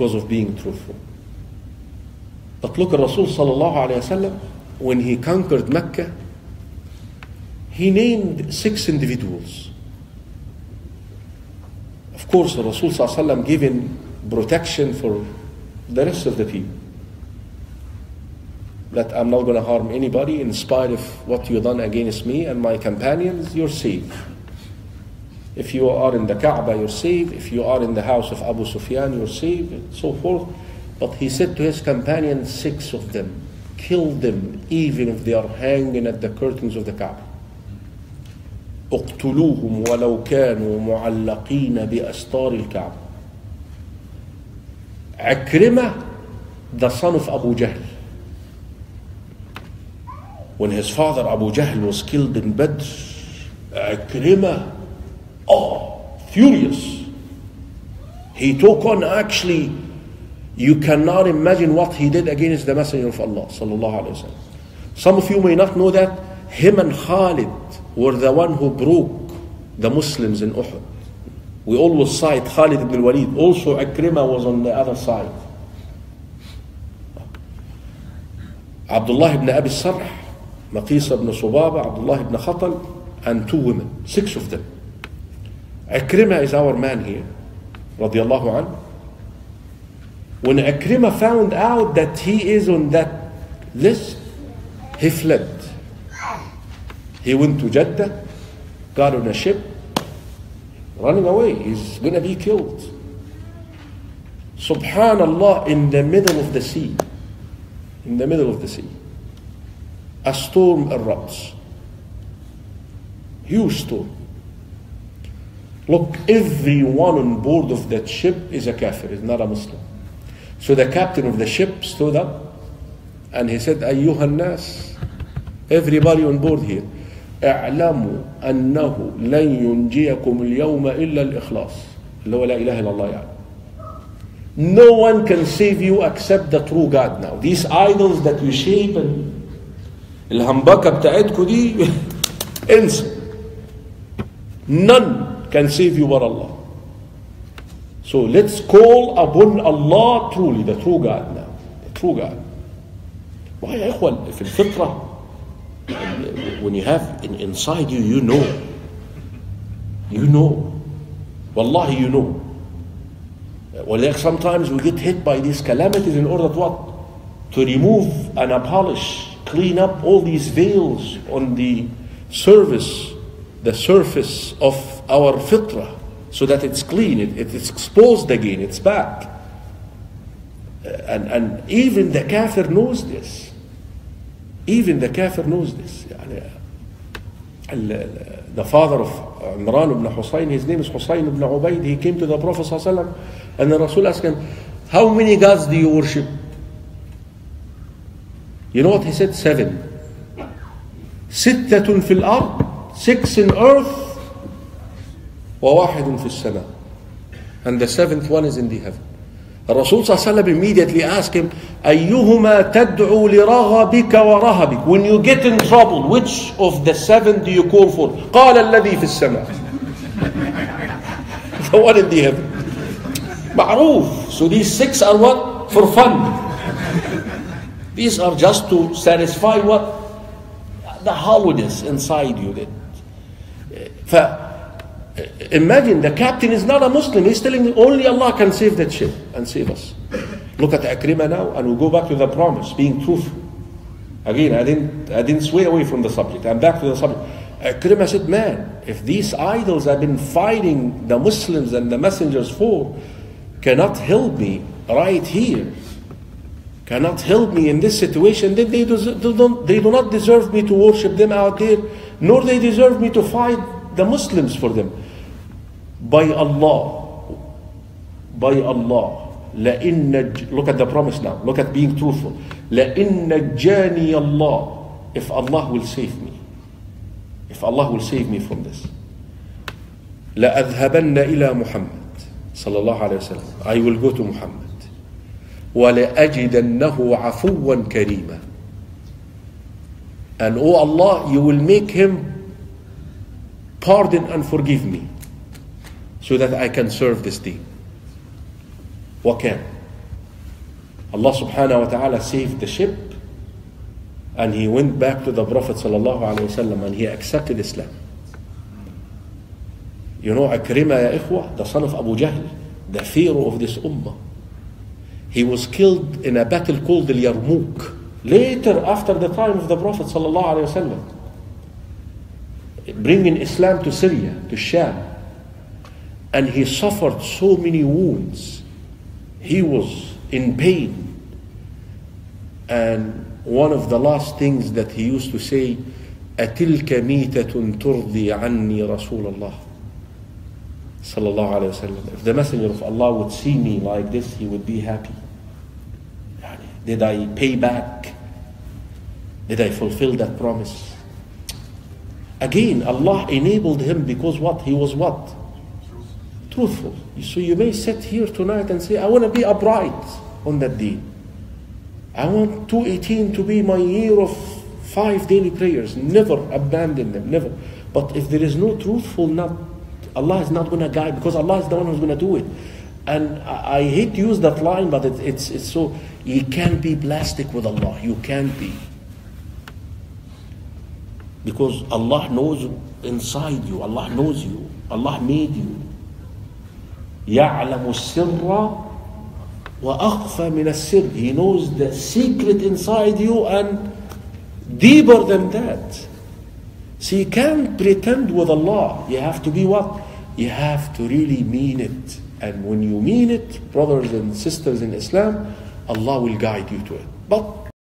because of being truthful. But look at Rasul when he conquered Mecca, he named six individuals. Of course, Rasul sallallahu alayhi given protection for the rest of the people. That I'm not going to harm anybody in spite of what you've done against me and my companions, you're safe. If you are in the Kaaba, you're safe. If you are in the house of Abu Sufyan, you're safe, and so forth. But he said to his companions, six of them, kill them even if they are hanging at the curtains of the Kaaba. اقتلوهم ولو كانوا معلقين بأستار الكعبة. Akrimah, the son of Abu Jahl. When his father Abu Jahl was killed in Badr, Akrimah, oh, furious. He took on actually, you cannot imagine what he did against the Messenger of Allah. Some of you may not know that him and Khalid were the one who broke the Muslims in Uhud. We always cite Khalid ibn al-Walid. Also Akrimah was on the other side. Abdullah ibn Abi Sarh, Maqisa ibn Subaba, Abdullah ibn Khatal, and two women, six of them. Akrimah is our man here, radiallahu anhu. When Akrimah found out that he is on that list, he fled. He went to Jeddah, got on a ship, running away. He's going to be killed. Subhanallah, in the middle of the sea, in the middle of the sea, a storm erupts. Huge storm. Look, everyone on board of that ship is a kafir, is not a Muslim. So the captain of the ship stood up and he said, أيها الناس, everybody on board here, اعلموا أنه لن ينجيكم اليوم إلا الإخلاص اللي هو لا إله إلا الله يعني No one can save you except the true God now. These idols that you shape and الهمبكة بتاعتكم دي انسى. None can save you but Allah. So let's call upon Allah truly, the true God now. The true God. Why يا إخوان في الفطرة when you have in, inside you, you know. You know. Wallahi, you know. Well, sometimes we get hit by these calamities in order to what? To remove and abolish, clean up all these veils on the surface, the surface of our fitrah, so that it's clean, it, it, it's exposed again, it's back. And, and even the kafir knows this. Even the kafir knows this. يعني the father of Imran ibn Hussein, his name is Hussein ibn Ubaid, he came to the Prophet and the Rasul asked him, How many gods do you worship? You know what he said? Seven. six in earth, وواحد في السماء. And the seventh one is in the heaven. الرسول صلى الله عليه وسلم immediately asked him أيهما تدعو لرغبك ورهبك when you get in trouble which of the seven do you call for قال الذي في السماء the one in the heaven معروف so these six are what for fun these are just to satisfy what the hollowness inside you that Imagine the captain is not a Muslim. He's telling me only Allah can save that ship and save us. Look at Akrima now, and we go back to the promise, being truthful. Again, I didn't, I didn't sway away from the subject. I'm back to the subject. Akrima said, Man, if these idols I've been fighting the Muslims and the messengers for cannot help me right here, cannot help me in this situation, then they, des- they, don't, they do not deserve me to worship them out there, nor they deserve me to fight the Muslims for them. By Allah, by Allah, نج- look at the promise now, look at being truthful. لئن نجاني Allah, if Allah will save me, if Allah will save me from this. لأذهبن إلى محمد صلى الله عليه وسلم I will go to Muhammad ولأجدنه عفوا كريما and oh Allah you will make him pardon and forgive me so that I can serve this deen وكان Allah subhanahu wa ta'ala saved the ship and he went back to the Prophet sallallahu alaihi wasallam and he accepted Islam. You know Akrima ya ikhwa, the son of Abu Jahl, the pharaoh of this ummah. He was killed in a battle called the Yarmouk. Later, after the time of the Prophet sallallahu alaihi wasallam, bringing Islam to Syria, to Sham, and he suffered so many wounds. He was in pain. And one of the last things that he used to say, أتلك ميتة ترضي عني رسول الله صلى الله عليه وسلم. If the Messenger of Allah would see me like this, he would be happy. Did I pay back? Did I fulfill that promise? Again, Allah enabled him because what? He was what? Truthful. So you may sit here tonight and say, I want to be upright on that day. I want 218 to be my year of five daily prayers. Never abandon them, never. But if there is no truthful, not Allah is not going to guide because Allah is the one who's going to do it. And I, hate to use that line, but it, it's it's so you can't be plastic with Allah. You can't be because Allah knows inside you. Allah knows you. Allah made you. يعلم السر وأخفى من السر. He knows the secret inside you and deeper than that. So you can't pretend with Allah. You have to be what? You have to really mean it. And when you mean it, brothers and sisters in Islam, Allah will guide you to it. But